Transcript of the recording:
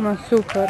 Uma super.